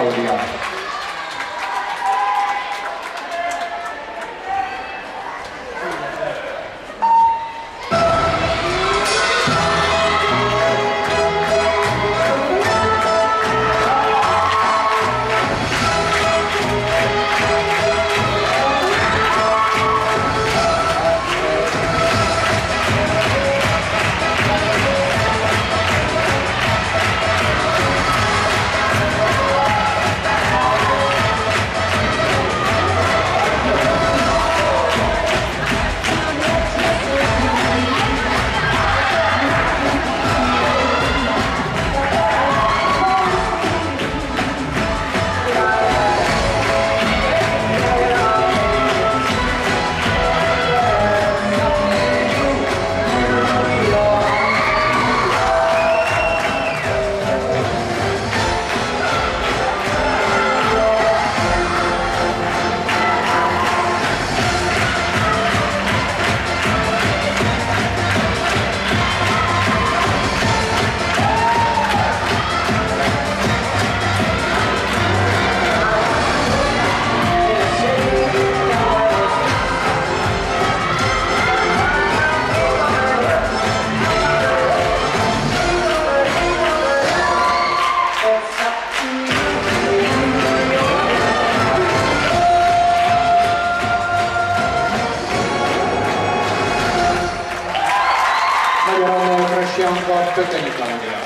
Obrigado. Shyam को अब तक निकाल दिया